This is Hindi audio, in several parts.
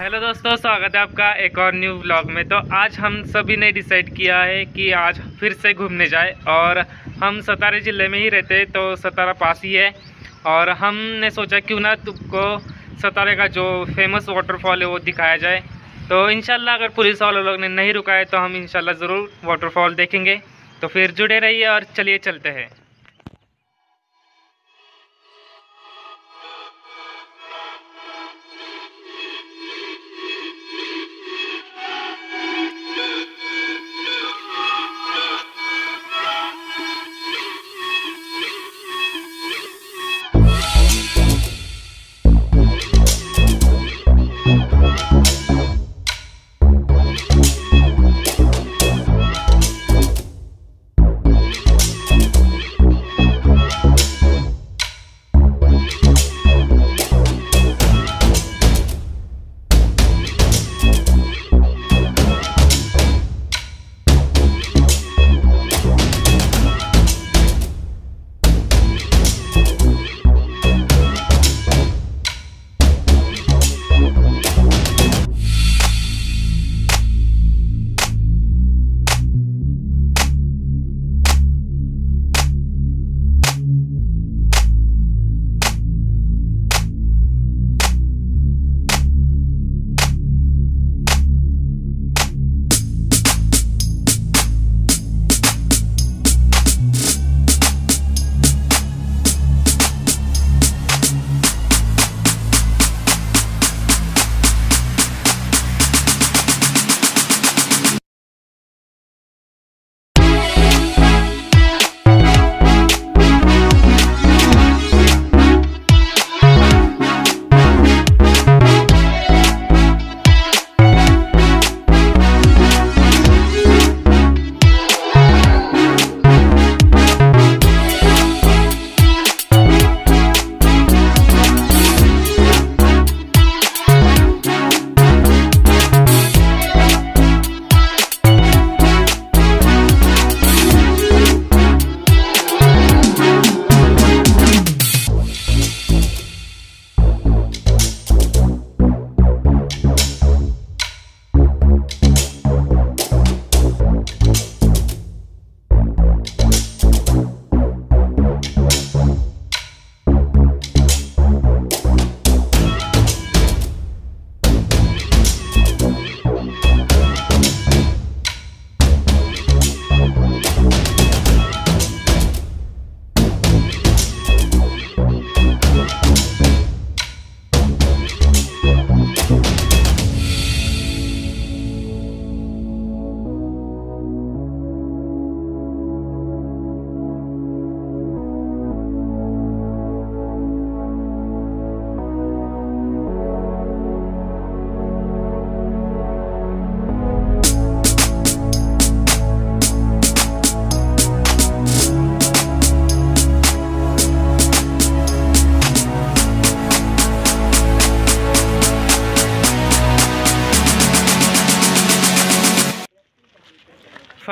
हेलो दोस्तों, स्वागत है आपका एक और न्यू व्लॉग में। तो आज हम सभी ने डिसाइड किया है कि आज फिर से घूमने जाए और हम सतारा ज़िले में ही रहते हैं तो सतारा पास ही है। और हमने सोचा क्यों ना तुमको सतारे का जो फ़ेमस वाटरफॉल है वो दिखाया जाए। तो इंशाल्लाह अगर पुलिस वाले लोग ने नहीं रुकाए तो हम इंशाल्लाह ज़रूर वाटरफॉल देखेंगे। तो फिर जुड़े रहिए और चलिए चलते हैं।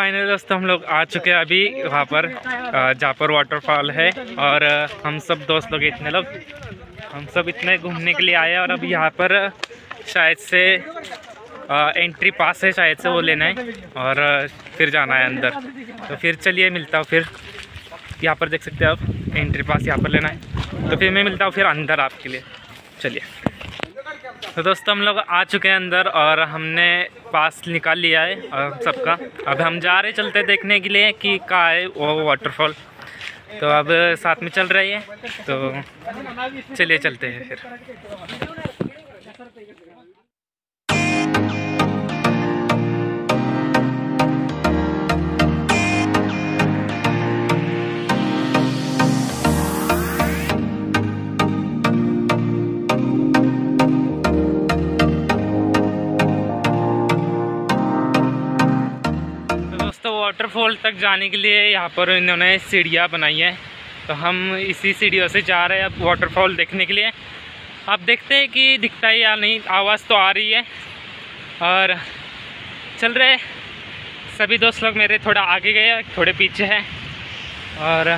फाइनल दोस्तों हम लोग आ चुके हैं अभी वहाँ पर अ, जहाँ पर वाटरफॉल है और हम सब दोस्त लोग इतने लोग हम सब इतने घूमने के लिए आए और अभी यहाँ पर शायद से एंट्री पास है शायद से वो लेना है और फिर जाना है अंदर। तो फिर चलिए मिलता हूँ फिर। यहाँ पर देख सकते हैं आप एंट्री पास यहाँ पर लेना है। तो फिर मैं मिलता हूँ फिर अंदर आपके लिए। चलिए। तो दोस्तों, हम लोग आ चुके हैं अंदर और हमने पास निकाल लिया है और सबका। अब हम जा रहे चलते देखने के लिए कि कहाँ है वो वाटरफॉल तो अब साथ में चल रही है तो चलिए चलते हैं फिर। वाटरफॉल तक जाने के लिए यहाँ पर इन्होंने सीढ़ियाँ बनाई हैं। तो हम इसी सीढ़ियों से जा रहे हैं अब वाटरफॉल देखने के लिए। अब देखते हैं कि दिखता है या नहीं। आवाज़ तो आ रही है। और चल रहे सभी दोस्त लोग मेरे थोड़ा आगे गए थोड़े पीछे हैं। और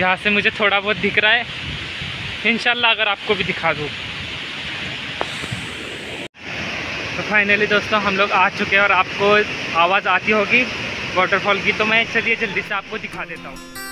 यहाँ से मुझे थोड़ा बहुत दिख रहा है। इंशाल्लाह अगर आपको भी दिखा दूँ। तो फाइनली दोस्तों, हम लोग आ चुके हैं और आपको आवाज़ आती होगी। वाटरफॉल की तो मैं चलिए जल्दी से आपको दिखा देता हूँ।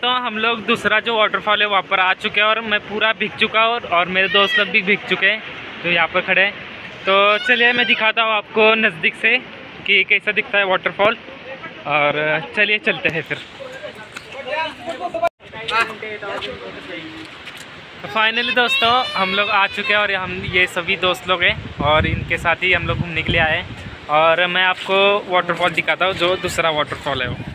दोस्तों, हम लोग दूसरा जो वाटरफॉल है, वहाँ पर आ चुके हैं और मैं पूरा भीग चुका हूँ और मेरे दोस्त लोग भी भीग चुके हैं, जो यहाँ पर खड़े हैं। तो चलिए, मैं दिखाता हूँ आपको नज़दीक से कि कैसा दिखता है वाटरफॉल और चलिए, चलते हैं फिर। तो फाइनली दोस्तों, हम लोग आ चुके हैं और हम, ये सभी दोस्त लोग हैं और इनके साथ ही हम लोग घूमने के लिए आए हैं। और मैं आपको वाटरफॉल दिखाता हूँ, जो दूसरा वाटरफॉल है वो।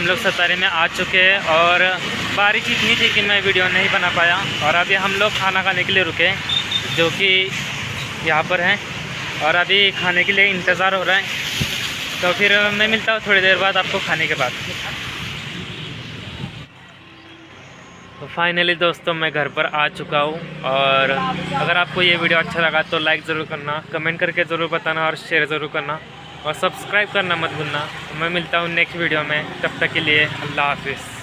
हम लोग सतारे में आ चुके हैं और बारिश इतनी थी कि मैं वीडियो नहीं बना पाया। और अभी हम लोग खाना खाने के लिए रुके, जो कि यहाँ पर हैं। और अभी खाने के लिए इंतज़ार हो रहा है। तो फिर मैं मिलता हूँ थोड़ी देर बाद आपको खाने के बाद। तो फाइनली दोस्तों, मैं घर पर आ चुका हूँ। और अगर आपको ये वीडियो अच्छा लगा तो लाइक ज़रूर करना कमेंट करके ज़रूर बताना और शेयर ज़रूर करना। और सब्सक्राइब करना मत भूलना। मैं मिलता हूँ नेक्स्ट वीडियो में। तब तक के लिए अल्लाह हाफिज़।